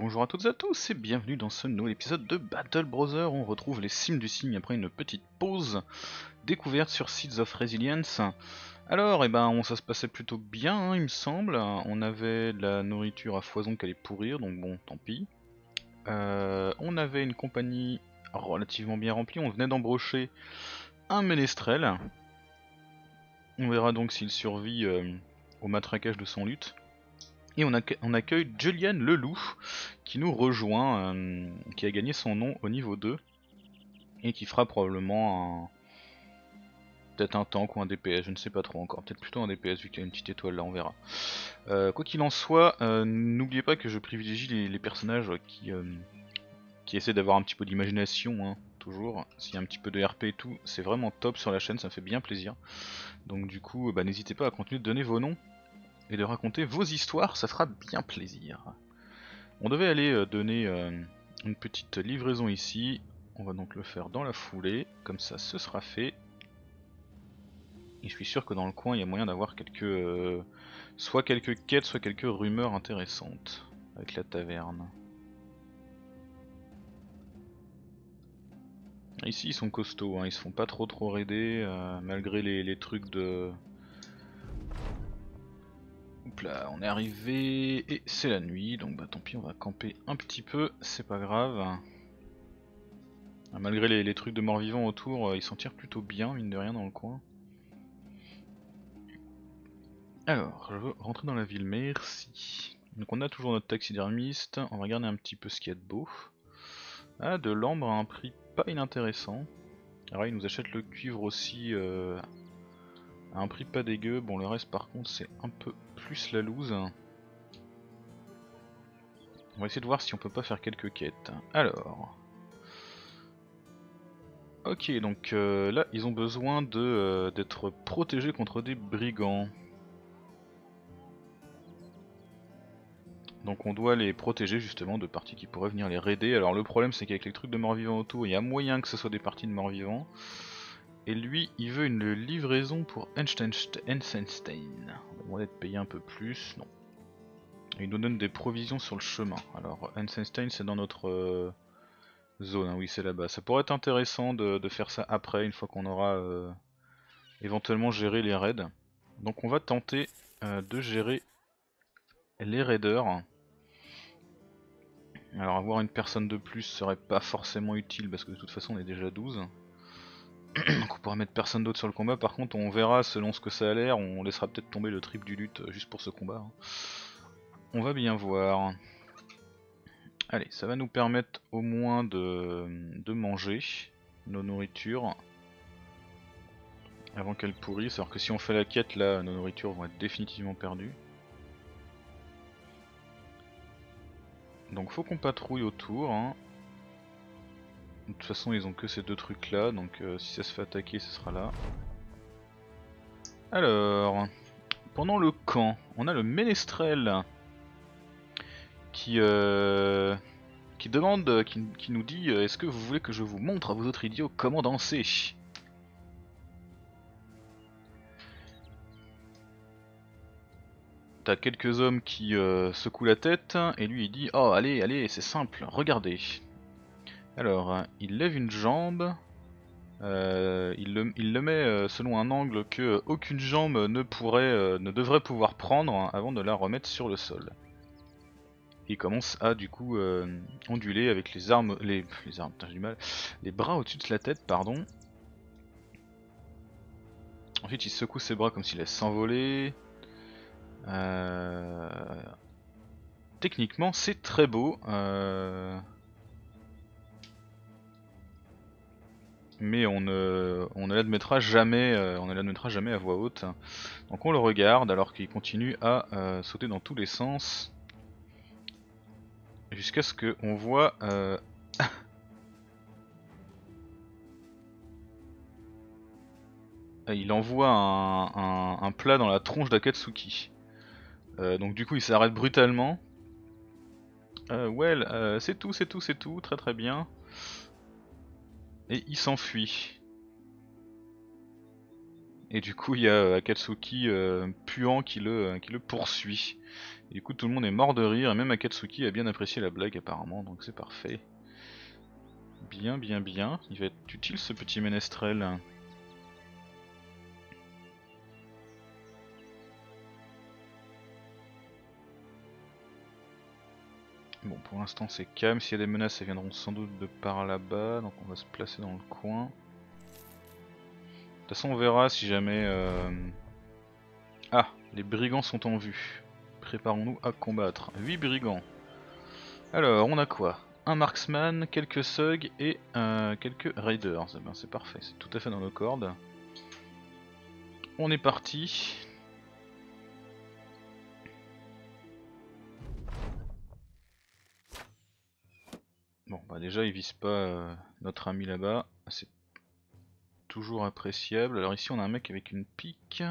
bonjour à toutes et à tous et bienvenue dans ce nouvel épisode de Battle Brother. On retrouve les cimes du cygne après une petite pause découverte sur Seeds of Resilience. Alors, eh ben, ça se passait plutôt bien, hein, il me semble. On avait de la nourriture à foison qui allait pourrir, donc bon, tant pis. Euh, on avait une compagnie relativement bien remplie. On venait d'embrocher un ménestrel. On verra donc s'il survit euh, au matraquage de son lutte. Et on, accueille Julian Leloup qui nous rejoint, euh, qui a gagné son nom au niveau 2 et qui fera probablement un... peut-être un tank ou un DPS, je ne sais pas trop encore, peut-être plutôt un DPS vu qu'il y a une petite étoile là, on verra. Euh, quoi qu'il en soit, euh, n'oubliez pas que je privilégie les, personnages qui, qui essaient d'avoir un petit peu d'imagination, hein, toujours. S'il y a un petit peu de RP et tout, c'est vraiment top sur la chaîne, ça me fait bien plaisir. Donc du coup, bah, n'hésitez pas à continuer de donner vos noms et de raconter vos histoires, ça fera bien plaisir. On devait aller euh, donner euh, une petite livraison ici, on va donc le faire dans la foulée, comme ça ce sera fait. Et je suis sûr que dans le coin il y a moyen d'avoir quelques... Euh, soit quelques quêtes, soit quelques rumeurs intéressantes avec la taverne. Ici ils sont costauds, hein. ils se font pas trop trop raider malgré les trucs de là, on est arrivé et c'est la nuit, donc bah tant pis, on va camper un petit peu, c'est pas grave. Ah, malgré les, trucs de mort-vivant autour, euh, ils s'en tirent plutôt bien, mine de rien, dans le coin. Alors, je veux rentrer dans la ville, merci. Donc on a toujours notre taxidermiste, on va regarder un petit peu ce qu'il y a de beau. Ah, de l'ambre à un prix pas inintéressant. Alors il nous achète le cuivre aussi euh, à un prix pas dégueu. Bon, le reste par contre, c'est un peu plus la loose. On va essayer de voir si on peut pas faire quelques quêtes. Alors. Ok, donc euh, là, ils ont besoin euh, d'être protégés contre des brigands. Donc on doit les protéger justement de parties qui pourraient venir les raider. Alors le problème c'est qu'avec les trucs de mort-vivant autour, il y a moyen que ce soit des parties de mort-vivant. Et lui, il veut une livraison pour Einstein. On va de payer un peu plus. Non. il nous donne des provisions sur le chemin. Alors, Einstein, c'est dans notre euh, zone. Hein. oui, c'est là-bas. Ça pourrait être intéressant de, faire ça après, une fois qu'on aura euh, éventuellement géré les raids. Donc, on va tenter euh, de gérer les raiders. Alors, avoir une personne de plus serait pas forcément utile parce que de toute façon, on est déjà 12. Donc on pourra mettre personne d'autre sur le combat, par contre on verra selon ce que ça a l'air, on laissera peut-être tomber le trip du lutte euh, juste pour ce combat. Hein. On va bien voir. Allez, ça va nous permettre au moins de, manger nos nourritures avant qu'elles pourrissent, alors que si on fait la quête là, nos nourritures vont être définitivement perdues. Donc faut qu'on patrouille autour. Hein. De toute façon ils ont que ces deux trucs là, donc euh, si ça se fait attaquer ce sera là. Alors, pendant le camp, on a le ménestrel qui, euh, qui demande, qui, nous dit euh, est-ce que vous voulez que je vous montre à vous autres idiots comment danser? T'as quelques hommes qui secouent la tête et lui il dit oh allez allez c'est simple regardez alors, il lève une jambe. Euh, il, le, met euh, selon un angle que aucune jambe ne pourrait, euh, ne devrait pouvoir prendre avant de la remettre sur le sol. Il commence à du coup onduler avec les armes, les, bras au-dessus de la tête, pardon. Ensuite, il secoue ses bras comme s'il allait s'envoler. Techniquement, c'est très beau mais on ne, on ne l'admettra jamais, euh, on ne l'admettra jamais à voix haute. Donc on le regarde alors qu'il continue à euh, sauter dans tous les sens, jusqu'à ce qu'on voit. Euh, il envoie un, plat dans la tronche d'Akatsuki. donc du coup il s'arrête brutalement. well, c'est tout, c'est tout, c'est tout, très très bien et il s'enfuit. Et du coup, il y a Akatsuki euh, puant qui le, qui le poursuit. Du coup, tout le monde est mort de rire, et même Akatsuki a bien apprécié la blague apparemment, donc c'est parfait. Bien, bien, bien. Il va être utile ce petit ménestrel. Bon, pour l'instant c'est calme. S'il y a des menaces, elles viendront sans doute de par là-bas. Donc on va se placer dans le coin. De toute façon, on verra si jamais... Euh, ah, les brigands sont en vue. Préparons-nous à combattre. 8 brigands. Alors, on a quoi? Un marksman, quelques thugs et euh, quelques raiders. Eh ben, c'est parfait, c'est tout à fait dans nos cordes. On est parti. Bah déjà, il vise pas euh, notre ami là-bas. C'est toujours appréciable. Alors ici, on a un mec avec une pique.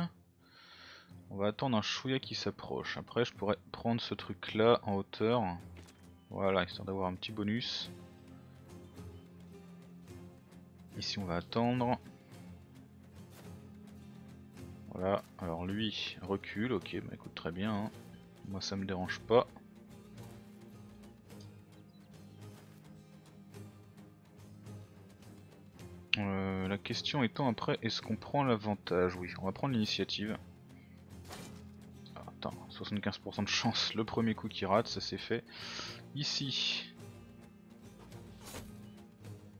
On va attendre un chouïa qui s'approche. Après, je pourrais prendre ce truc-là en hauteur. Voilà, histoire d'avoir un petit bonus. Ici, on va attendre. Voilà, alors lui recule, ok, bah écoute très bien, hein. moi ça me dérange pas. Euh, la question étant après, est-ce qu'on prend l'avantage? Oui, on va prendre l'initiative. Ah, attends, 75% de chance, le premier coup qui rate, ça c'est fait. Ici,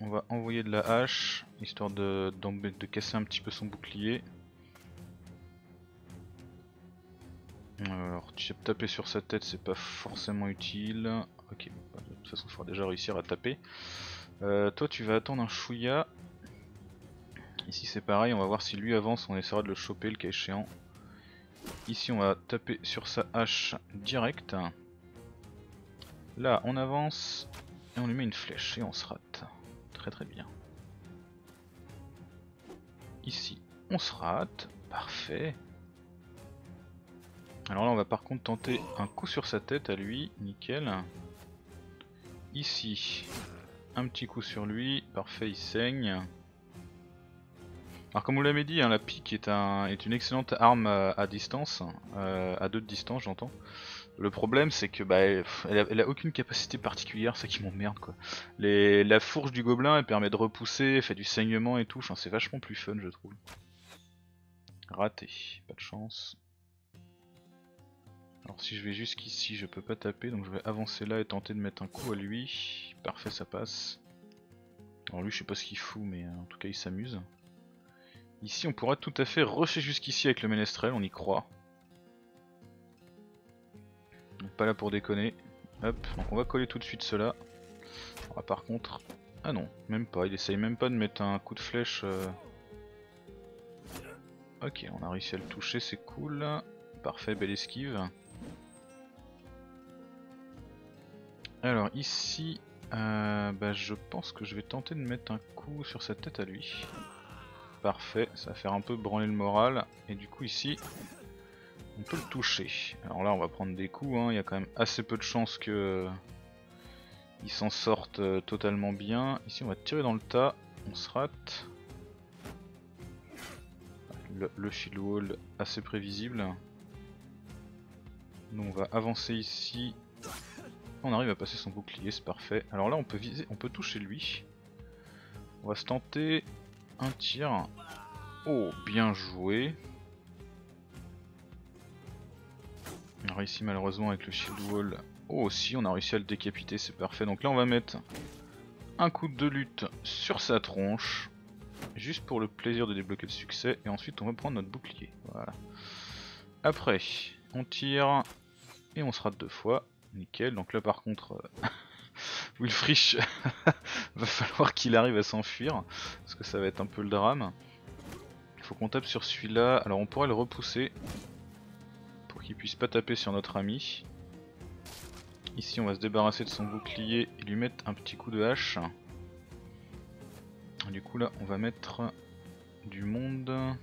on va envoyer de la hache, histoire de, casser un petit peu son bouclier. Alors, taper sur sa tête, c'est pas forcément utile. Ok, bah, de toute façon, il faudra déjà réussir à taper. Euh, toi, tu vas attendre un chouïa Ici c'est pareil, on va voir si lui avance, on essaiera de le choper le cas échéant. Ici on va taper sur sa hache direct. Là on avance et on lui met une flèche et on se rate. Très très bien. Ici on se rate, parfait. Alors là on va par contre tenter un coup sur sa tête à lui, nickel. Ici, un petit coup sur lui, parfait il saigne. Alors comme vous l'avez dit, hein, la pique est, une excellente arme à, distance, euh, à deux de distance j'entends. Le problème c'est que bah, elle, a, aucune capacité particulière, c'est qui m'emmerde quoi. la fourche du gobelin elle permet de repousser, fait du saignement et tout, c'est vachement plus fun je trouve. Raté, pas de chance. Alors si je vais jusqu'ici je peux pas taper donc je vais avancer là et tenter de mettre un coup à lui. Parfait ça passe. Alors lui je sais pas ce qu'il fout mais en tout cas il s'amuse. Ici on pourrait tout à fait rusher jusqu'ici avec le ménestrel, on y croit. pas là pour déconner. Hop, donc on va coller tout de suite cela. par contre... Ah non, même pas, il essaye même pas de mettre un coup de flèche. Euh. Ok, on a réussi à le toucher, c'est cool. Parfait, belle esquive. Alors ici, euh, bah, je pense que je vais tenter de mettre un coup sur sa tête à lui. Parfait, ça va faire un peu branler le moral. Et du coup ici, on peut le toucher. Alors là on va prendre des coups, hein. il y a quand même assez peu de chances que il s'en sorte euh, totalement bien. Ici on va tirer dans le tas, on se rate. Le, le shield wall assez prévisible. Nous on va avancer ici. On arrive à passer son bouclier, c'est parfait. Alors là on peut viser, on peut toucher lui. On va se tenter un tir. Oh, bien joué. On a malheureusement avec le shield wall. Oh aussi, on a réussi à le décapiter, c'est parfait. Donc là on va mettre un coup de lutte sur sa tronche. Juste pour le plaisir de débloquer le succès. Et ensuite on va prendre notre bouclier. Voilà. Après, on tire et on se rate deux fois. Nickel. Donc là par contre... Wilfrich va falloir qu'il arrive à s'enfuir parce que ça va être un peu le drame. Il faut qu'on tape sur celui-là. Alors on pourrait le repousser pour qu'il puisse pas taper sur notre ami. Ici on va se débarrasser de son bouclier et lui mettre un petit coup de hache. Du coup là on va mettre du monde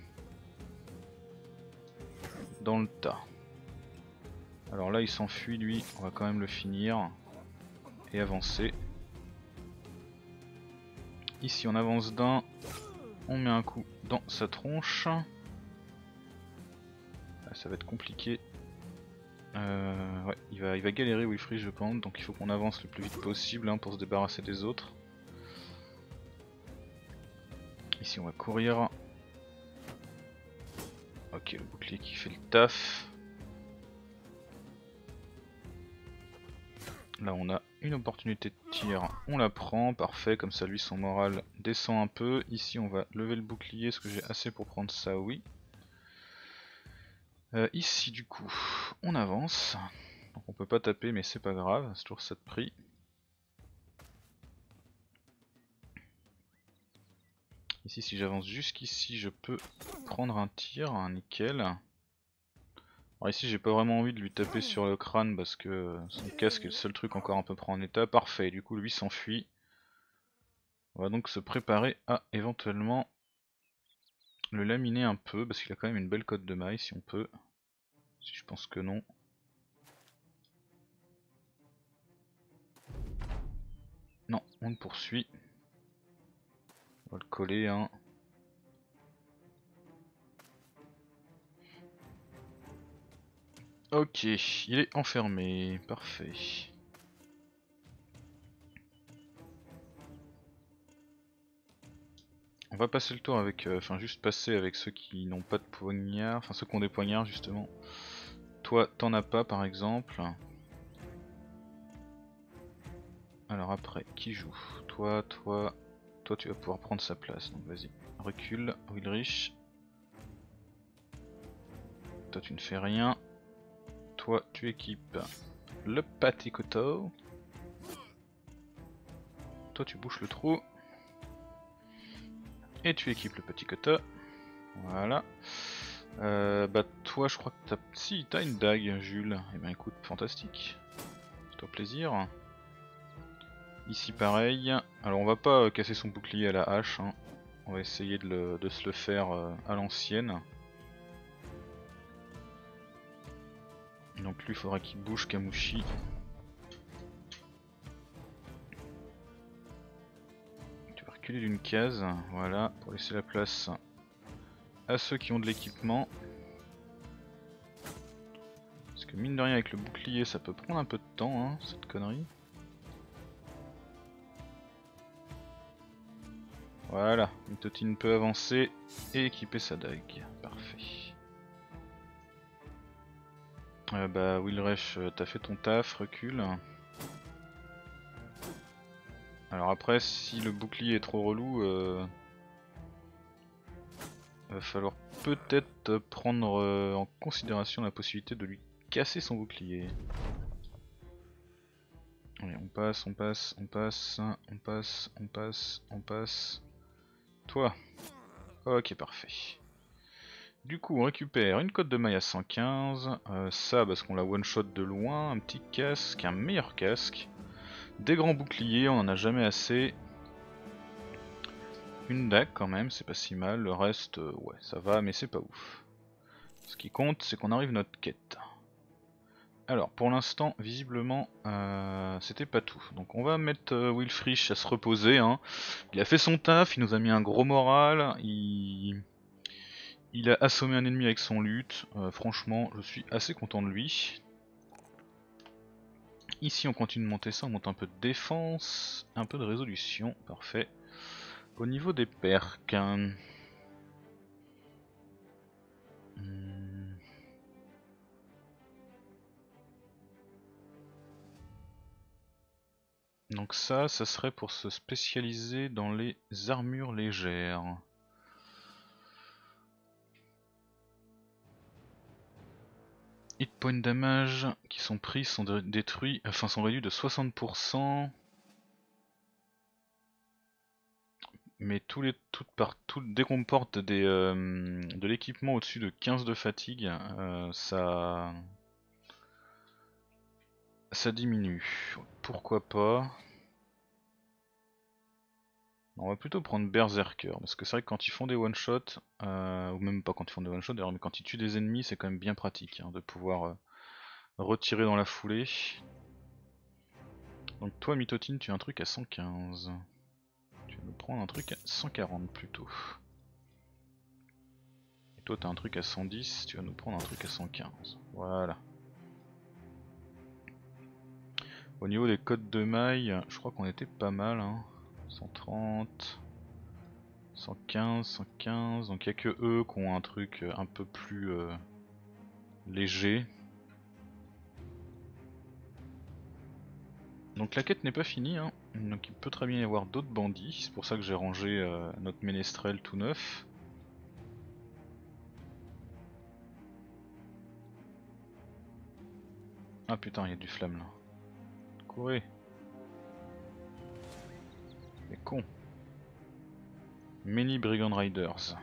dans le tas. Alors là il s'enfuit lui, on va quand même le finir avancer. Ici on avance d'un, on met un coup dans sa tronche. ça va être compliqué. Euh, ouais, il va, il va galérer Wilfried je pense, donc il faut qu'on avance le plus vite possible hein, pour se débarrasser des autres. Ici on va courir. Ok, le bouclier qui fait le taf. Là on a une opportunité de tir, on la prend, parfait, comme ça lui son moral descend un peu. Ici on va lever le bouclier, est-ce que j'ai assez pour prendre ça Oui. Euh, ici du coup, on avance. On peut pas taper mais c'est pas grave, c'est toujours ça de prix. Ici si j'avance jusqu'ici je peux prendre un tir, un nickel. Alors ici j'ai pas vraiment envie de lui taper sur le crâne parce que son casque est le seul truc encore un peu près en état. Parfait, du coup lui s'enfuit. On va donc se préparer à éventuellement le laminer un peu parce qu'il a quand même une belle cote de maille si on peut. Si je pense que non. Non, on le poursuit. On va le coller hein. Ok, il est enfermé, parfait. On va passer le tour avec, euh, enfin juste passer avec ceux qui n'ont pas de poignard, enfin ceux qui ont des poignards justement. Toi, t'en as pas par exemple. Alors après, qui joue? Toi, toi, toi tu vas pouvoir prendre sa place, donc vas-y. Recule, Wilrich. Toi tu ne fais rien. Toi tu équipes le Patikoto. Toi tu bouches le trou. Et tu équipes le petit quota. Voilà. Euh, bah toi je crois que t'as... Si, t'as une dague Jules. Eh ben écoute, fantastique. Fais-toi plaisir. Ici pareil. Alors on va pas euh, casser son bouclier à la hache. Hein. On va essayer de, se le faire euh, à l'ancienne. Donc lui il faudra qu'il bouge Kamushi. d'une case, voilà, pour laisser la place à ceux qui ont de l'équipement. Parce que mine de rien avec le bouclier ça peut prendre un peu de temps hein, cette connerie. Voilà, Mitotine peut avancer et équiper sa dague. Parfait. Euh, bah Wilresh, euh, t'as fait ton taf, recule. Alors après, si le bouclier est trop relou, euh... va falloir peut-être prendre euh, en considération la possibilité de lui casser son bouclier. Allez, on passe, on passe, on passe, on passe, on passe, on passe. Toi. Ok, parfait. Du coup, on récupère une cote de maille à 115, euh, ça parce qu'on l'a one shot de loin, un petit casque, un meilleur casque. Des grands boucliers, on en a jamais assez. Une dague quand même, c'est pas si mal. Le reste, euh, ouais, ça va, mais c'est pas ouf. Ce qui compte, c'est qu'on arrive notre quête. Alors, pour l'instant, visiblement, euh, c'était pas tout. Donc on va mettre Wilfrish à se reposer. Hein. Il a fait son taf, il nous a mis un gros moral. Il, il a assommé un ennemi avec son lutte. franchement, je suis assez content de lui. Ici on continue de monter ça, on monte un peu de défense, un peu de résolution, parfait. Au niveau des perks... Hein. Hmm. Donc ça, ça serait pour se spécialiser dans les armures légères. Hit point damage qui sont pris sont détruits, enfin sont réduits de 60%. Mais toutes partout, dès qu'on porte des, euh, de l'équipement au-dessus de 15 de fatigue, euh, ça, ça diminue. Pourquoi pas? On va plutôt prendre Berserker, parce que c'est vrai que quand ils font des one-shot, euh, ou même pas quand ils font des one-shot d'ailleurs, mais quand ils tuent des ennemis, c'est quand même bien pratique hein, de pouvoir euh, retirer dans la foulée. Donc toi Mitotine, tu as un truc à 115. Tu vas me prendre un truc à 140 plutôt. Toi t'as un truc à 110, tu vas nous prendre un truc à 115. Voilà. Au niveau des codes de maille, je crois qu'on était pas mal. Hein. 130, 115, 115. Donc il n'y a que eux qui ont un truc un peu plus euh, léger. Donc la quête n'est pas finie, hein. donc il peut très bien y avoir d'autres bandits, c'est pour ça que j'ai rangé euh, notre ménestrel tout neuf. Ah putain, il y a du flamme là. Courez Les cons Many Brigand Riders.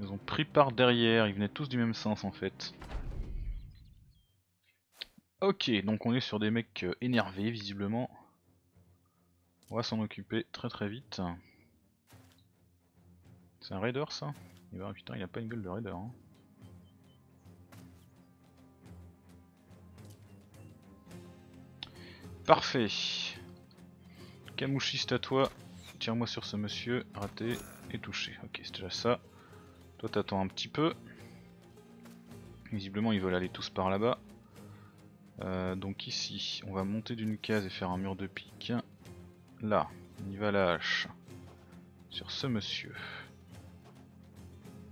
Ils ont pris par derrière, ils venaient tous du même sens en fait. Ok, donc on est sur des mecs euh, énervés visiblement. On va s'en occuper très très vite. C'est un raider ça? Eh ben putain il a pas une gueule de raider. Hein. Parfait. Kamouchiste à toi. Tire-moi sur ce monsieur. Raté et touché. Ok c'est déjà ça. Toi t'attends un petit peu. Visiblement ils veulent aller tous par là-bas. Euh, donc ici, on va monter d'une case et faire un mur de pique. Là, on y va la hache. Sur ce monsieur.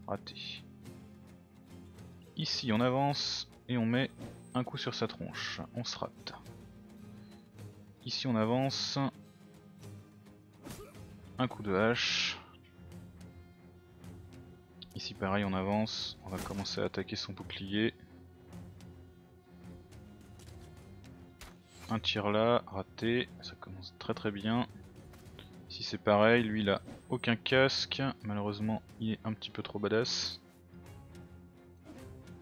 Raté. Ici, on avance et on met un coup sur sa tronche. On se rate. Ici, on avance. Un coup de hache. Ici, pareil, on avance. On va commencer à attaquer son bouclier. Un tir là, raté, ça commence très très bien. Ici c'est pareil, lui il a aucun casque, malheureusement il est un petit peu trop badass.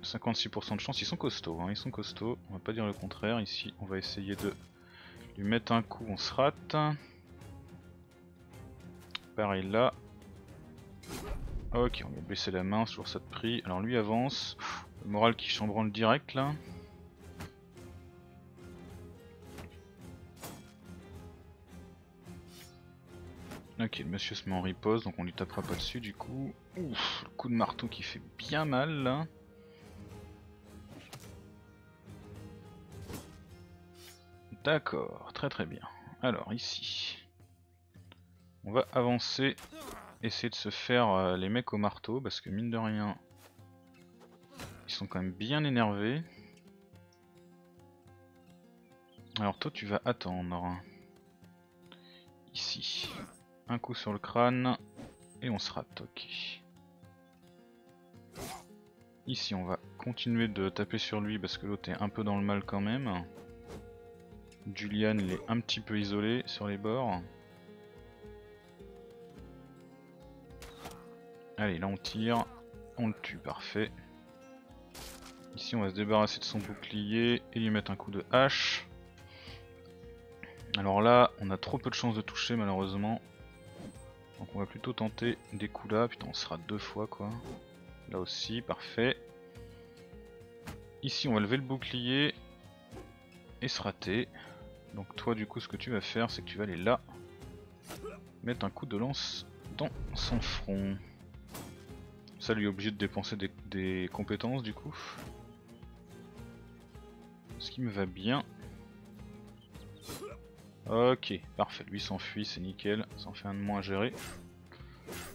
56% de chance, ils sont costauds, hein, ils sont costauds, on va pas dire le contraire, ici on va essayer de lui mettre un coup, on se rate. Pareil là. Ok, on va baisser la main, toujours ça de prix. Alors lui avance, le moral qui chambranle direct là. Ok, le monsieur se met en riposte, donc on lui tapera pas dessus du coup. Ouf, le coup de marteau qui fait bien mal là. D'accord, très très bien. Alors ici, on va avancer, essayer de se faire euh, les mecs au marteau, parce que mine de rien, ils sont quand même bien énervés. Alors toi tu vas attendre. Ici. Un coup sur le crâne et on se rate, ok. Ici on va continuer de taper sur lui parce que l'autre est un peu dans le mal quand même. Julian il est un petit peu isolé sur les bords. Allez là on tire, on le tue, parfait. Ici on va se débarrasser de son bouclier et lui mettre un coup de hache. Alors là on a trop peu de chances de toucher malheureusement. Donc on va plutôt tenter des coups là, putain on sera deux fois quoi. Là aussi, parfait. Ici on va lever le bouclier et se rater. Donc toi du coup ce que tu vas faire c'est que tu vas aller là, mettre un coup de lance dans son front. Ça lui est obligé de dépenser des, compétences du coup. Ce qui me va bien. Ok, parfait, lui s'enfuit, c'est nickel, ça en fait un de moins à gérer.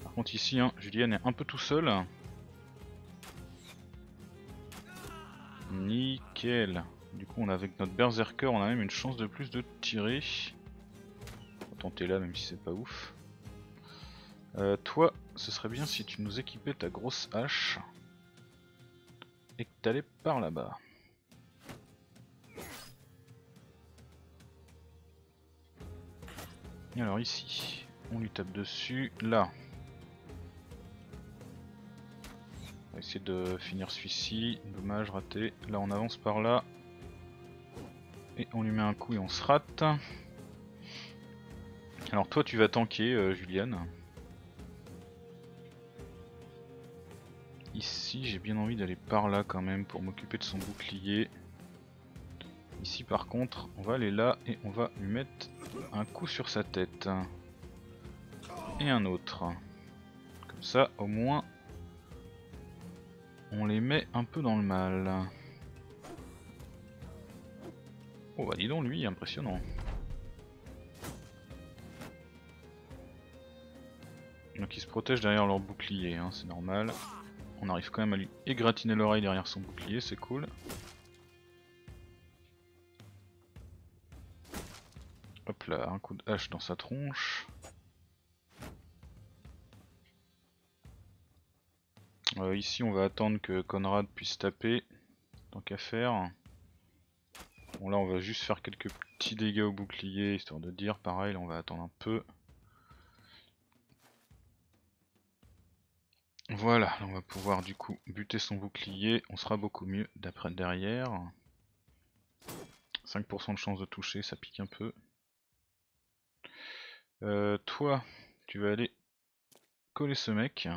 Par contre ici, hein, Julien est un peu tout seul. Nickel. Du coup on a avec notre berserker, on a même une chance de plus de tirer. On va tenter là même si c'est pas ouf. Euh, toi, ce serait bien si tu nous équipais ta grosse hache. Et que t'allais par là-bas. alors ici, on lui tape dessus. Là, on va essayer de finir celui-ci. Dommage, raté. Là, on avance par là. Et on lui met un coup et on se rate. Alors toi, tu vas tanker, euh, Juliane. Ici, j'ai bien envie d'aller par là quand même pour m'occuper de son bouclier. Ici par contre, on va aller là et on va lui mettre un coup sur sa tête. Et un autre. Comme ça, au moins, on les met un peu dans le mal. Oh bah dis donc lui, impressionnant. Donc ils se protègent derrière leur bouclier, hein, c'est normal. On arrive quand même à lui égratigner l'oreille derrière son bouclier, c'est cool. Hop là, un coup de hache dans sa tronche. Euh, ici on va attendre que Conrad puisse taper, tant qu'à faire. Bon là on va juste faire quelques petits dégâts au bouclier, histoire de dire, pareil on va attendre un peu. Voilà, on va pouvoir du coup buter son bouclier, on sera beaucoup mieux d'après derrière. 5% de chance de toucher, ça pique un peu. Euh, toi, tu vas aller coller ce mec.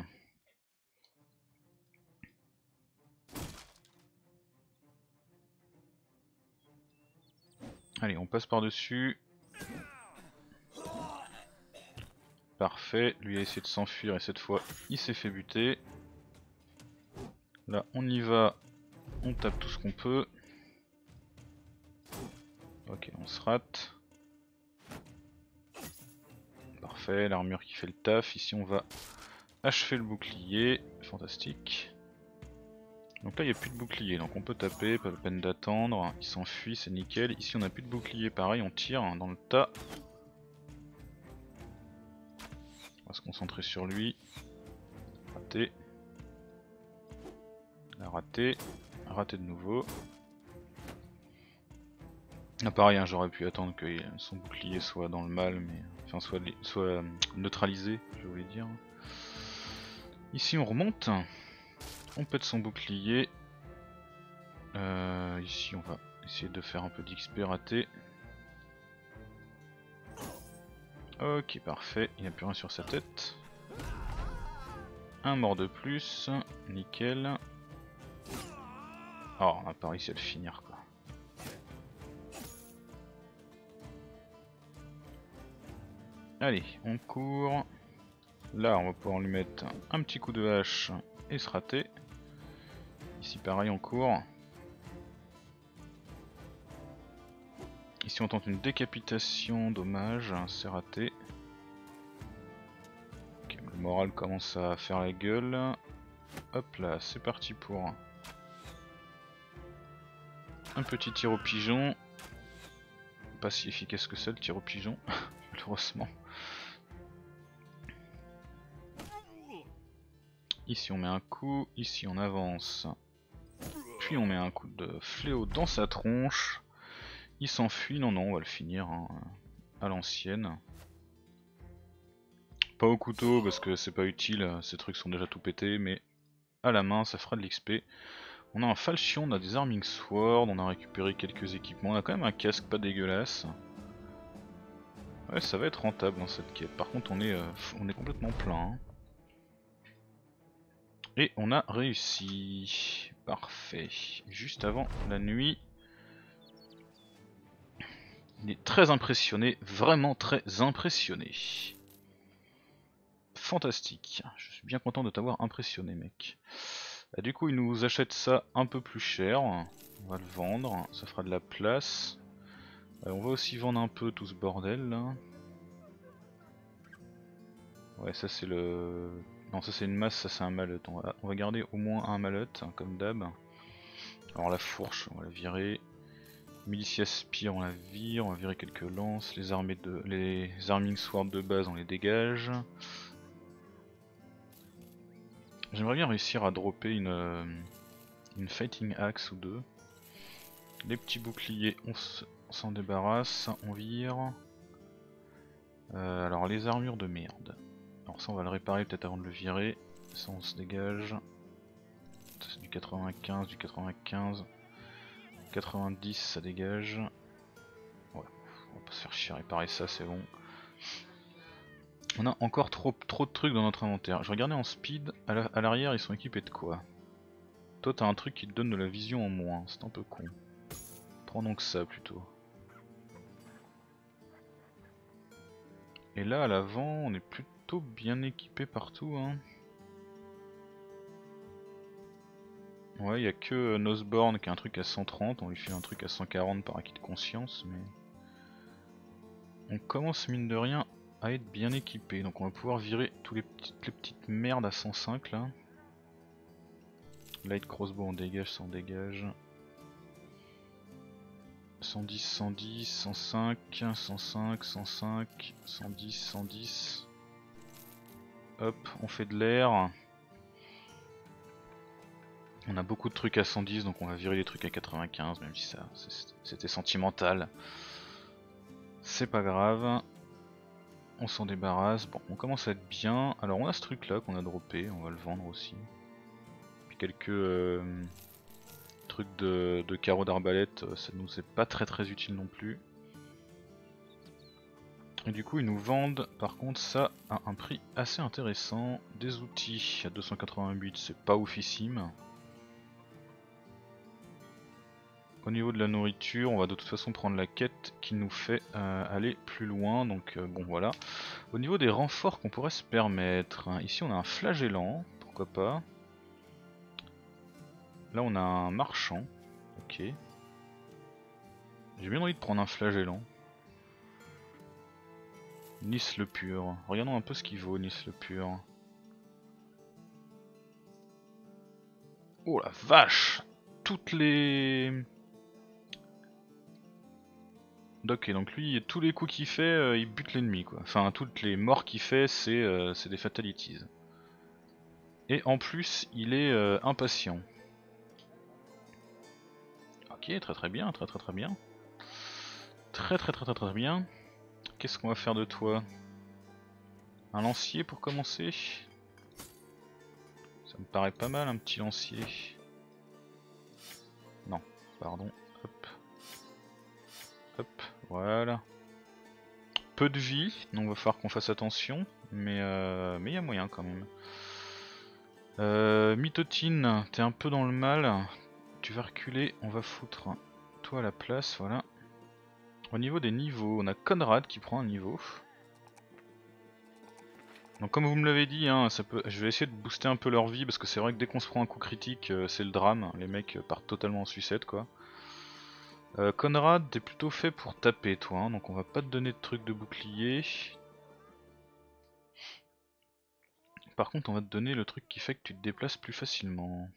Allez, on passe par-dessus. Parfait, lui a essayé de s'enfuir et cette fois il s'est fait buter. Là on y va, on tape tout ce qu'on peut. Ok, on se rate. Parfait, l'armure qui fait le taf. Ici on va achever le bouclier. Fantastique. Donc là il n'y a plus de bouclier, donc on peut taper, pas la peine d'attendre. Il s'enfuit, c'est nickel. Ici on n'a plus de bouclier, pareil, on tire dans le tas. Se concentrer sur lui. Raté. Raté. Raté de nouveau. Ah, pareil, hein, j'aurais pu attendre que son bouclier soit dans le mal, mais enfin soit, soit euh, neutralisé, je voulais dire. Ici on remonte, on pète son bouclier. Euh, ici on va essayer de faire un peu d'XP raté. Ok, parfait, il n'y a plus rien sur sa tête. Un mort de plus, nickel. Oh, on n'a pas réussi à le finir quoi. Allez, on court. Là, on va pouvoir lui mettre un petit coup de hache et se rater. Ici, pareil, on court. Ici on tente une décapitation, dommage, c'est raté. le moral commence à faire la gueule. Hop là, c'est parti pour un petit tir au pigeon. Pas si efficace que ça le tir au pigeon, malheureusement. Ici on met un coup, ici on avance. Puis on met un coup de fléau dans sa tronche. Il s'enfuit, non non, on va le finir hein, à l'ancienne. Pas au couteau parce que c'est pas utile, ces trucs sont déjà tout pétés, mais à la main ça fera de l'XP. On a un falchion, on a des arming swords, on a récupéré quelques équipements, on a quand même un casque pas dégueulasse. Ouais ça va être rentable dans cette quête, par contre on est, euh, complètement plein. Hein. Et on a réussi. Parfait. Juste avant la nuit, très impressionné, vraiment très impressionné. Fantastique, je suis bien content de t'avoir impressionné mec. Ah, du coup il nous achète ça un peu plus cher, on va le vendre, ça fera de la place. Euh, on va aussi vendre un peu tout ce bordel là. Ouais ça c'est le... Non ça c'est une masse, ça c'est un mallet. On va, on va garder au moins un mallet comme d'hab. Alors la fourche on va la virer. Militia Spear on la vire, on va virer quelques lances, les armées de. les arming swords de base on les dégage. J'aimerais bien réussir à dropper une, euh, une fighting axe ou deux. Les petits boucliers on s'en débarrasse, on vire. Euh, alors les armures de merde. Alors ça on va le réparer peut-être avant de le virer. Ça on se dégage. C'est du 95, du 95. 90 ça dégage. On va pas se faire chier réparer ça, c'est bon. On a encore trop, trop de trucs dans notre inventaire. Je regardais en speed, à l'arrière ils sont équipés de quoi? Toi t'as un truc qui te donne de la vision en moins, c'est un peu con. Prends donc ça plutôt. Et là à l'avant on est plutôt bien équipé partout hein. Ouais, il a que euh, Nosborn qui a un truc à 130, on lui fait un truc à 140 par acquis de conscience, mais... On commence mine de rien à être bien équipé, donc on va pouvoir virer tous les petites, merdes à 105 là. Light crossbow on dégage, en dégage. 110, 110, 105, 105, 105, 110, 110. Hop, on fait de l'air. On a beaucoup de trucs à 110 donc on va virer les trucs à 95 même si ça c'était sentimental. C'est pas grave. On s'en débarrasse. Bon, on commence à être bien. Alors on a ce truc là qu'on a droppé, on va le vendre aussi. Puis quelques euh, trucs de, carreaux d'arbalète, euh, ça nous est pas très très utile non plus. Et du coup ils nous vendent par contre ça à un prix assez intéressant. Des outils à 288 c'est pas oufissime. Au niveau de la nourriture, on va de toute façon prendre la quête qui nous fait euh, aller plus loin, donc euh, bon voilà. Au niveau des renforts qu'on pourrait se permettre, hein, ici on a un flagellant, pourquoi pas. Là on a un marchand, ok. J'ai bien envie de prendre un flagellant. Nice le pur, regardons un peu ce qu'il vaut Nice le pur. Oh la vache Toutes les Ok, donc lui, tous les coups qu'il fait, euh, il bute l'ennemi quoi. Enfin, toutes les morts qu'il fait, c'est euh, des fatalities. Et en plus, il est euh, impatient. Ok, très très bien, très très très bien. Très très très très très bien. Qu'est-ce qu'on va faire de toi? Un lancier pour commencer? Ça me paraît pas mal un petit lancier. Non, pardon. Hop, voilà. Peu de vie, donc va falloir qu'on fasse attention, mais euh, mais il y a moyen quand même. Euh, t'es un peu dans le mal, tu vas reculer, on va foutre toi à la place, voilà. Au niveau des niveaux, on a Conrad qui prend un niveau. Donc comme vous me l'avez dit, hein, je vais essayer de booster un peu leur vie parce que c'est vrai que dès qu'on se prend un coup critique, euh, c'est le drame. Les mecs partent totalement en sucette quoi. Euh, Conrad, t'es plutôt fait pour taper toi, hein, donc on va pas te donner de trucs de bouclier. Par contre on va te donner le truc qui fait que tu te déplaces plus facilement.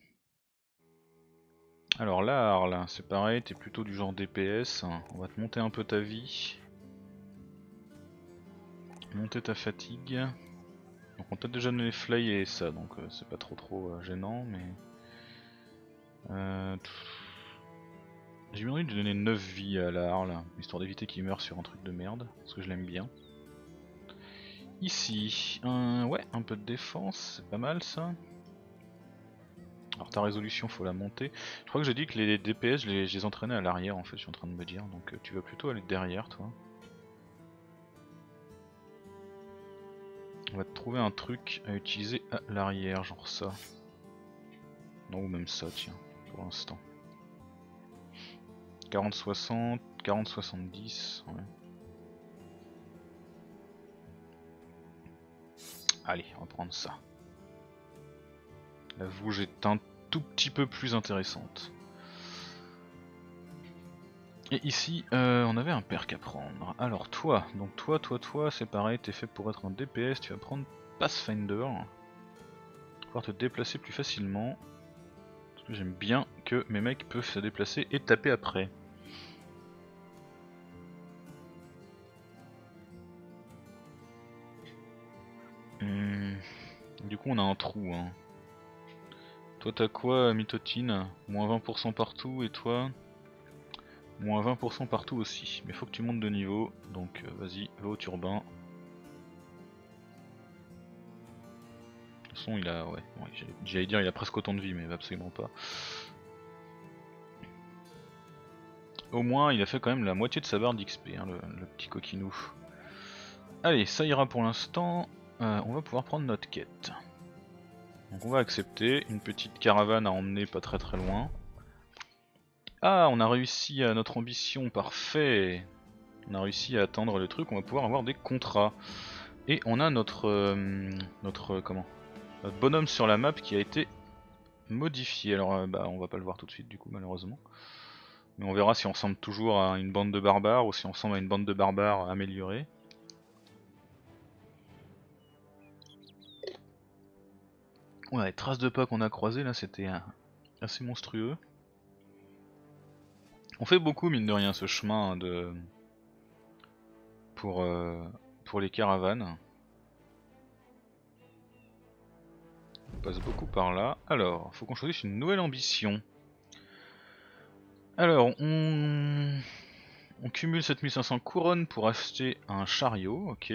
Alors là, Arl, c'est pareil, t'es plutôt du genre DPS, on va te monter un peu ta vie. Monter ta fatigue. Donc on t'a déjà donné fly et ça, donc euh, c'est pas trop trop euh, gênant, mais... Euh, j'ai eu envie de donner 9 vies à la Harle, histoire d'éviter qu'il meure sur un truc de merde, parce que je l'aime bien. Ici, un... ouais, un peu de défense, c'est pas mal ça. Alors ta résolution, faut la monter. Je crois que j'ai dit que les DPS, je les, entraînais à l'arrière en fait, je suis en train de me dire, donc euh, tu vas plutôt aller derrière toi. On va te trouver un truc à utiliser à l'arrière, genre ça. Non, ou même ça, tiens, pour l'instant. 40-60, 40-70, ouais. Allez, on va prendre ça. La vouge est un tout petit peu plus intéressante. Et ici, euh, on avait un perk à prendre. Alors toi, donc toi, toi, toi, c'est pareil, t'es fait pour être un DPS, tu vas prendre Pathfinder. Pouvoir te déplacer plus facilement. J'aime bien que mes mecs peuvent se déplacer et taper après. Du coup on a un trou. Hein. Toi t'as quoi Mitotine? Moins 20% partout et toi? Moins 20% partout aussi. Mais faut que tu montes de niveau. Donc euh, vas-y, va au turbin. il a, ouais, j'allais dire il a presque autant de vie, mais absolument pas. Au moins, il a fait quand même la moitié de sa barre d'XP, hein, le, petit coquinou. Allez, ça ira pour l'instant. Euh, on va pouvoir prendre notre quête. Donc on va accepter. Une petite caravane à emmener pas très très loin. Ah, on a réussi à notre ambition, parfait. On a réussi à atteindre le truc, on va pouvoir avoir des contrats. Et on a notre... Euh, notre... comment? Notre bonhomme sur la map qui a été modifié. Alors euh, bah on va pas le voir tout de suite du coup malheureusement. Mais on verra si on ressemble toujours à une bande de barbares ou si on ressemble à une bande de barbares améliorée. Ouais, les traces de pas qu'on a croisées là c'était euh, assez monstrueux. On fait beaucoup mine de rien ce chemin de pour, euh, pour les caravanes. On passe beaucoup par là. Alors, faut qu'on choisisse une nouvelle ambition. Alors, on... on cumule 7500 couronnes pour acheter un chariot, ok.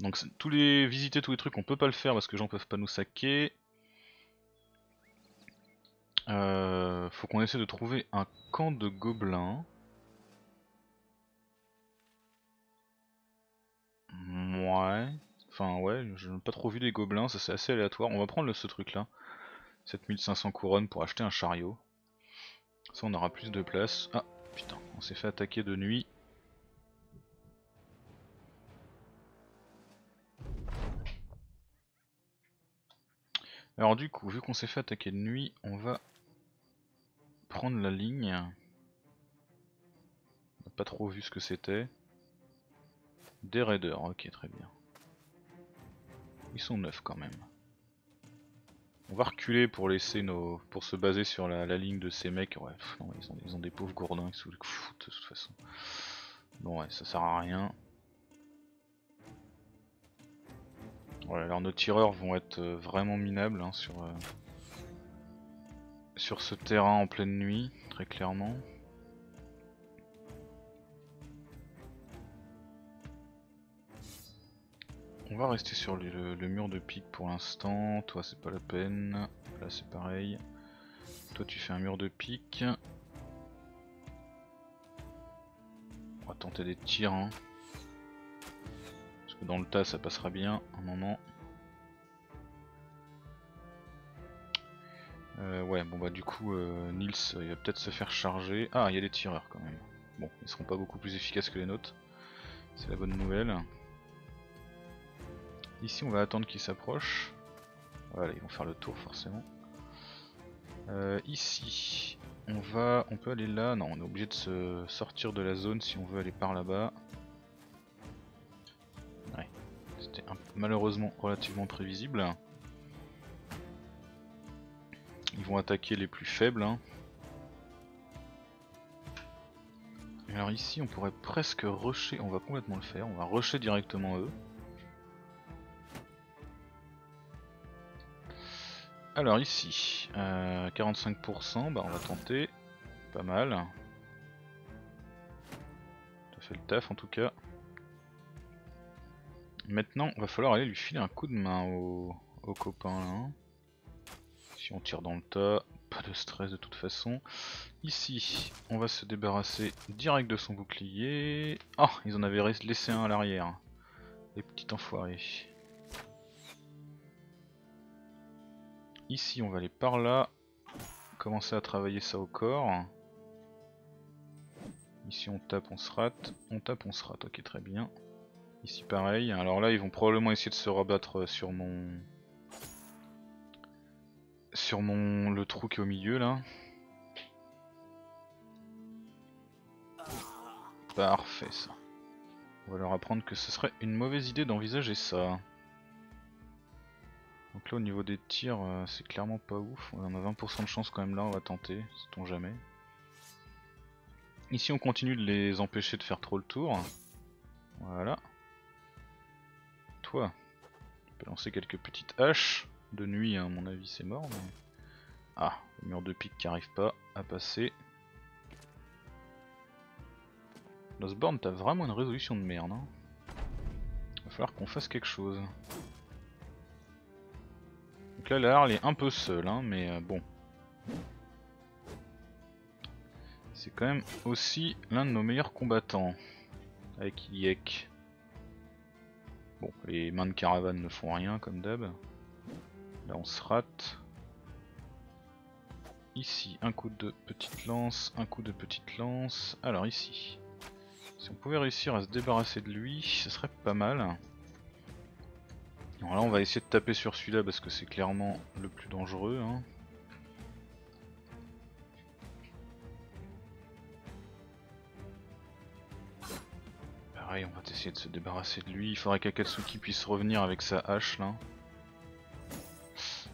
Donc tous les visiter tous les trucs, on peut pas le faire parce que les gens peuvent pas nous saquer. Euh, faut qu'on essaie de trouver un camp de gobelins. Ouais. Enfin ouais, je n'ai pas trop vu des gobelins, ça c'est assez aléatoire. On va prendre ce truc là. 7500 couronnes pour acheter un chariot. Ça on aura plus de place. Ah putain, on s'est fait attaquer de nuit. Alors du coup, vu qu'on s'est fait attaquer de nuit, on va prendre la ligne. On n'a pas trop vu ce que c'était. Des raiders, ok très bien. Ils sont neufs quand même. On va reculer pour laisser nos. pour se baser sur la, ligne de ces mecs. Ouais, non, ils, ont, des pauvres gourdins qui se foutent de toute façon. Bon ouais, ça sert à rien. Alors nos tireurs vont être euh, vraiment minables hein, sur, euh, sur ce terrain en pleine nuit, très clairement. On va rester sur le, mur de pique pour l'instant. Toi, c'est pas la peine. Là, c'est pareil. Toi, tu fais un mur de pique. On va tenter des tirs. Hein. Dans le tas, ça passera bien un moment. Euh, ouais, bon bah du coup, euh, Nils, il va peut-être se faire charger. Ah, il y a des tireurs quand même. Bon, ils seront pas beaucoup plus efficaces que les nôtres. C'est la bonne nouvelle. Ici on va attendre qu'ils s'approchent. Voilà, ils vont faire le tour forcément. Euh, ici, on va, on peut aller là. Non, on est obligé de se sortir de la zone si on veut aller par là-bas. C'était malheureusement relativement prévisible. Ils vont attaquer les plus faibles. Hein. Alors ici, on pourrait presque rusher. On va complètement le faire. On va rusher directement eux. Alors ici, 45%, euh, bah on va tenter, pas mal. Ça fait le taf en tout cas. Maintenant, va falloir aller lui filer un coup de main au, copain hein. Si on tire dans le tas, pas de stress de toute façon. Ici, on va se débarrasser direct de son bouclier. Oh, ils en avaient laissé un à l'arrière. Les petits enfoirés. Ici, on va aller par là. Commencer à travailler ça au corps. Ici, on tape, on se rate. On tape, on se rate. Ok, très bien. Ici, pareil. Alors là, ils vont probablement essayer de se rabattre sur mon... Sur mon... le trou qui est au milieu, là. Parfait, ça. On va leur apprendre que ce serait une mauvaise idée d'envisager ça. Donc là au niveau des tirs euh, c'est clairement pas ouf, on a 20% de chance quand même là, on va tenter, sait-on jamais. Ici on continue de les empêcher de faire trop le tour. Voilà. Toi, tu peux lancer quelques petites haches. De nuit hein, à mon avis c'est mort. Ah, le mur de pique qui arrive pas à passer. Lostborn t'as vraiment une résolution de merde. Hein. Va falloir qu'on fasse quelque chose. Donc là, la Harle est un peu seule, hein, mais euh, bon. C'est quand même aussi l'un de nos meilleurs combattants. Avec Yek. Bon, les mains de caravane ne font rien comme d'hab. Là on se rate. Ici, un coup de petite lance, un coup de petite lance. Alors ici, si on pouvait réussir à se débarrasser de lui, ce serait pas mal. Alors là on va essayer de taper sur celui-là parce que c'est clairement le plus dangereux. Hein. On va essayer de se débarrasser de lui. Il faudrait qu'Akatsuki puisse revenir avec sa hache là.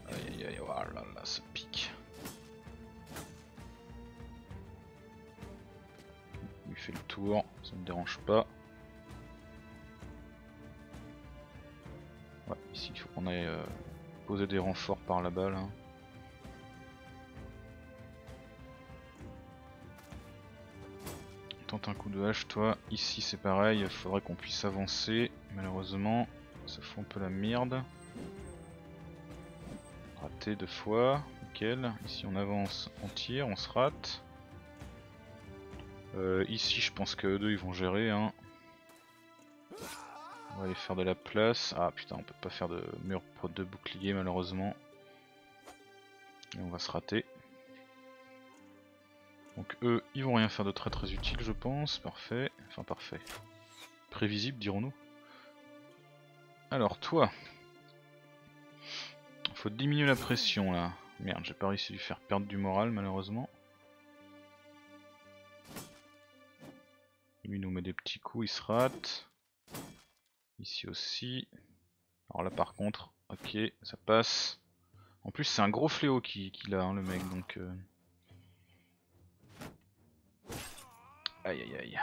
Aïe aïe aïe, oh là là, ça pique. Il fait le tour, ça me dérange pas. Ouais, ici il faut qu'on aille euh, poser des renforts par là-bas là. Tente un coup de hache toi, ici c'est pareil, il faudrait qu'on puisse avancer, malheureusement ça fout un peu la merde. Raté deux fois, nickel, ici on avance, on tire, on se rate. Euh, ici je pense que eux deux ils vont gérer hein. On va aller faire de la place. Ah putain, on peut pas faire de mur de bouclier malheureusement. Et on va se rater. Donc eux, ils vont rien faire de très très utile je pense. Parfait. Enfin parfait. Prévisible dirons-nous. Alors toi. Faut diminuer la pression là. Merde, j'ai pas réussi à lui faire perdre du moral malheureusement. Lui nous met des petits coups, il se rate. Ici aussi. Alors là par contre, ok, ça passe. En plus c'est un gros fléau qu'il a hein, le mec donc... Euh... Aïe aïe aïe.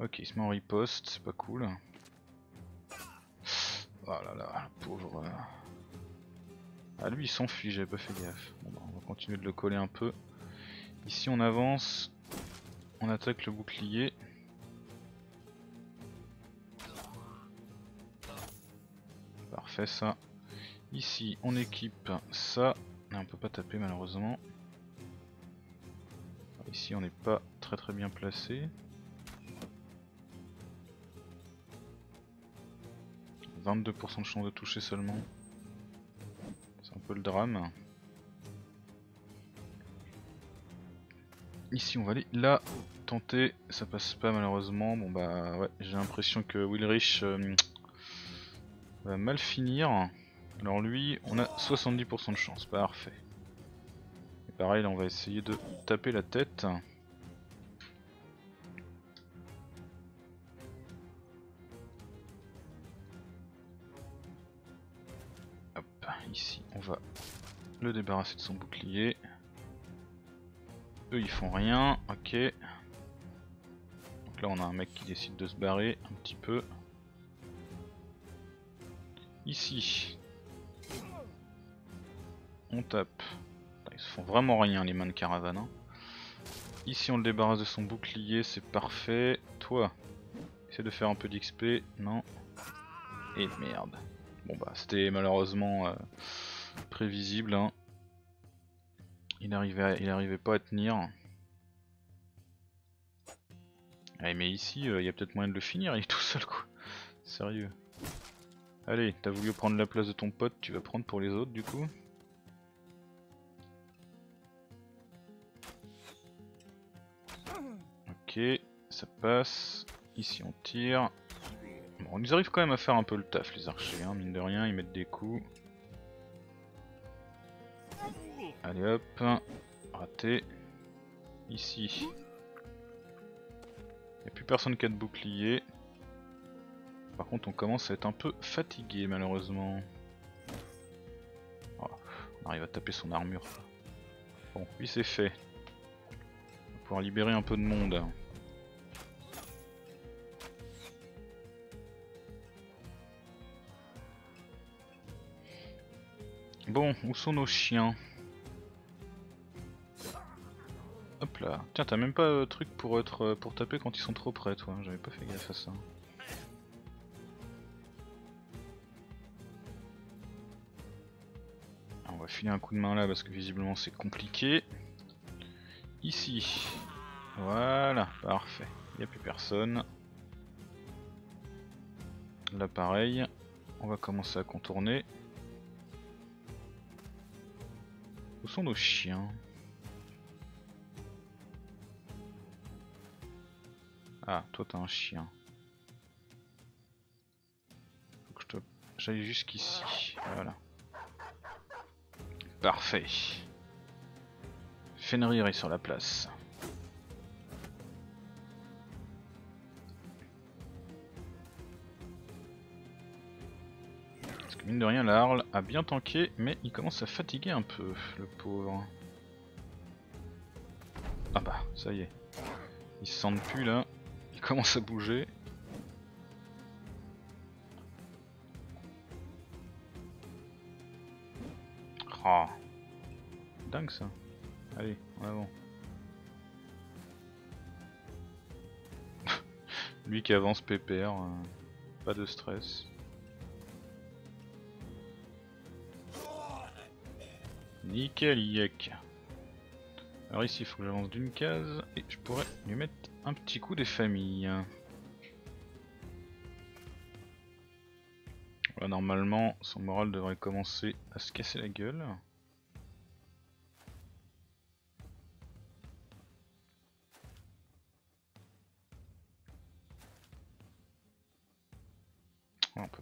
Ok, il se met en riposte, c'est pas cool. Oh là là, pauvre... Ah lui il s'enfuit, j'avais pas fait gaffe. Bon, bah, on va continuer de le coller un peu. Ici on avance, on attaque le bouclier. Parfait ça. Ici on équipe ça. on peut pas taper malheureusement. Ici on n'est pas très très bien placé. 22% de chance de toucher seulement. C'est un peu le drame. Ici on va aller là tenter, ça passe pas malheureusement. Bon bah ouais, j'ai l'impression que Willrich euh, va mal finir. Alors lui, on a 70% de chance, parfait. Pareil, on va essayer de taper la tête. Hop, ici on va le débarrasser de son bouclier. Eux ils font rien, ok. Donc là on a un mec qui décide de se barrer un petit peu. Ici, on tape. Font vraiment rien les mains de caravane. Hein. Ici on le débarrasse de son bouclier, c'est parfait. Toi, essaie de faire un peu d'XP. Non. Et merde. Bon bah c'était malheureusement euh, prévisible. Hein. Il, arrivait, il pas à tenir. mais ici euh, il y a peut-être moyen de le finir, il est tout seul quoi. Sérieux. Allez, t'as voulu prendre la place de ton pote, tu vas prendre pour les autres du coup. Ok, ça passe. Ici on tire. Bon, ils arrivent quand même à faire un peu le taf les archers, hein, mine de rien, ils mettent des coups. Allez hop, raté. Ici. Il a plus personne qui a de bouclier. Par contre on commence à être un peu fatigué malheureusement. Oh, on arrive à taper son armure. Bon, oui c'est fait. Pouvoir libérer un peu de monde. Bon, où sont nos chiens? Hop là. Tiens, t'as même pas de truc pour être euh, pour taper quand ils sont trop près, toi. J'avais pas fait gaffe à ça. On va filer un coup de main là parce que visiblement c'est compliqué. Ici. Voilà, parfait. Il n'y a plus personne. Là pareil. On va commencer à contourner. Où sont nos chiens? Ah, toi t'as un chien. Faut que je te... Jusqu'ici. Voilà. Parfait. Fenrir est sur la place. Parce que mine de rien, la Harle a bien tanké, mais il commence à fatiguer un peu, le pauvre. Ah bah, ça y est. Il se sentent plus là. Il commence à bouger. Oh. Dingue ça. Allez, en avant. Lui qui avance pépère, euh, pas de stress. Nickel yek. Alors ici il faut que j'avance d'une case et je pourrais lui mettre un petit coup des familles. normalement son moral devrait commencer à se casser la gueule.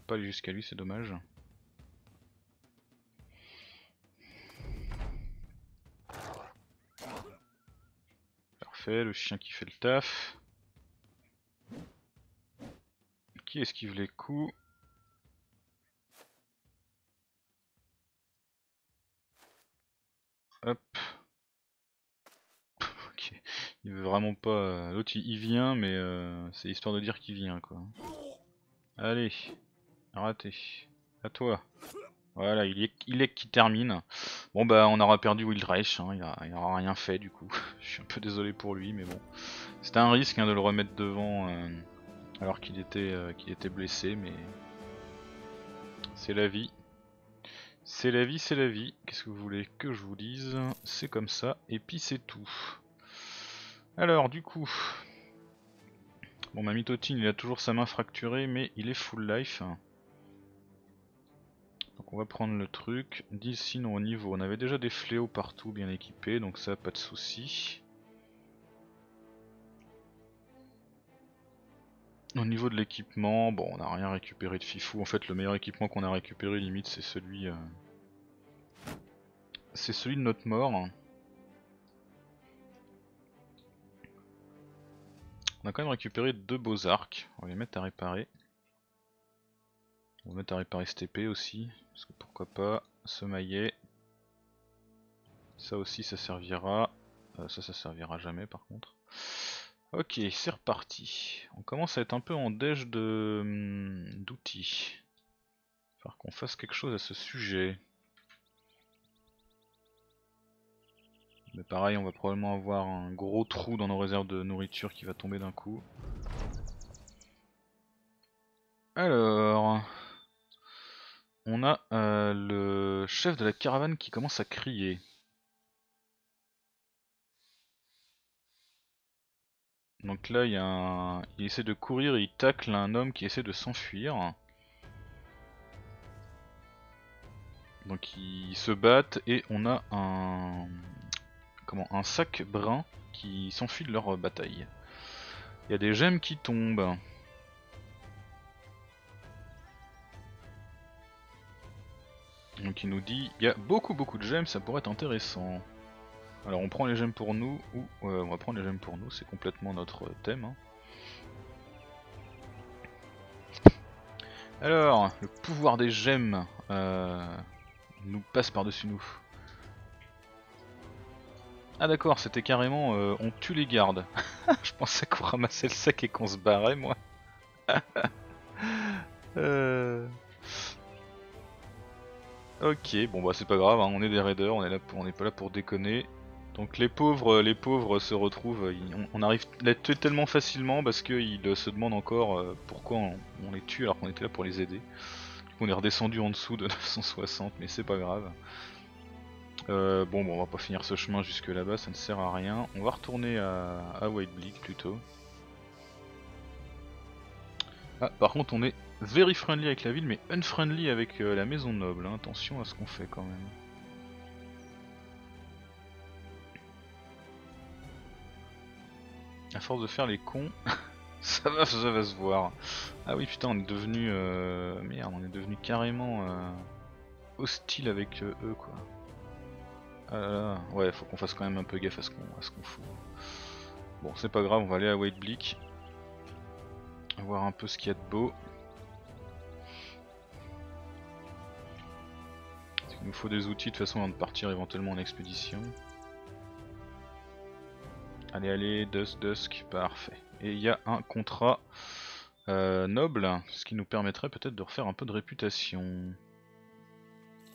Pas aller jusqu'à lui, c'est dommage. Parfait, le chien qui fait le taf. Qui esquive les coups? Hop. ok. Il veut vraiment pas... Euh, l'autre il vient mais euh, c'est histoire de dire qu'il vient quoi. Allez. Raté. À toi. Voilà, il est, il est qui termine. Bon bah on aura perdu Wildreich, hein, il, a, aura rien fait du coup. Je suis un peu désolé pour lui mais bon. C'était un risque hein, de le remettre devant euh, alors qu'il était, qu'il était blessé mais... C'est la vie. C'est la vie, c'est la vie. Qu'est-ce que vous voulez que je vous dise? C'est comme ça, et puis c'est tout. Alors, du coup... Bon, ma mitotine, il a toujours sa main fracturée, mais il est full life. Donc on va prendre le truc. Sinon au niveau, on avait déjà des fléaux partout bien équipés, donc ça, pas de souci. Au niveau de l'équipement, bon on n'a rien récupéré de fifou, en fait le meilleur équipement qu'on a récupéré limite c'est celui euh, c'est celui de notre mort. On a quand même récupéré deux beaux arcs, on va les mettre à réparer. On va mettre à réparer épée aussi, parce que pourquoi pas, ce maillet. Ça aussi ça servira, euh, ça ça servira jamais par contre. Ok, c'est reparti. On commence à être un peu en déj hum, d'outils. Il va falloir qu'on fasse quelque chose à ce sujet. Mais pareil, on va probablement avoir un gros trou dans nos réserves de nourriture qui va tomber d'un coup. Alors... On a euh, le chef de la caravane qui commence à crier. Donc là, il, un... il essaie de courir et il tacle un homme qui essaie de s'enfuir. Donc ils se battent et on a un, comment, un sac brun qui s'enfuit de leur bataille. Il y a des gemmes qui tombent. Donc il nous dit, il y a beaucoup beaucoup de gemmes, ça pourrait être intéressant. Alors on prend les gemmes pour nous, ou on va prendre les gemmes pour nous, c'est complètement notre thème. Hein. Alors, le pouvoir des gemmes euh, nous passe par-dessus nous. Ah d'accord, c'était carrément euh, on tue les gardes. Je pensais qu'on ramassait le sac et qu'on se barrait moi. Euh. Ok, bon bah c'est pas grave, hein, on est des raiders, on est là on n'est pas là pour déconner. Donc les pauvres, les pauvres se retrouvent, on, arrive à les tuer tellement facilement parce qu'ils se demandent encore euh, pourquoi on, les tue alors qu'on était là pour les aider. On est redescendu en dessous de 960 mais c'est pas grave. Euh, bon, bon, on va pas finir ce chemin jusque là-bas, ça ne sert à rien. On va retourner à, à White Bleak plutôt. Ah, par contre, on est very friendly avec la ville, mais unfriendly avec euh, la maison noble. Hein. Attention à ce qu'on fait quand même. À force de faire les cons, ça, va, ça va se voir. Ah oui, putain, on est devenu... Euh... Merde, on est devenu carrément euh, hostile avec euh, eux, quoi. Ah ouais, faut qu'on fasse quand même un peu gaffe à ce qu'on fout. Bon, c'est pas grave, on va aller à White Bleak. Voir un peu ce qu'il y a de beau. Nous faut des outils de façon avant de partir éventuellement en expédition. Allez, allez, Dusk, Dusk, parfait. Et il y a un contrat euh, noble, ce qui nous permettrait peut-être de refaire un peu de réputation.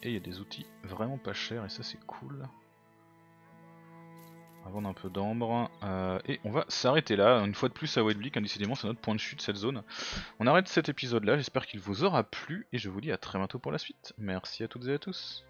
Et il y a des outils vraiment pas chers, et ça c'est cool. Va vendre un peu d'ambre. Euh, et on va s'arrêter là. Une fois de plus à Whiteblick, hein, décidément c'est notre point de chute cette zone. On arrête cet épisode là, j'espère qu'il vous aura plu. Et je vous dis à très bientôt pour la suite. Merci à toutes et à tous.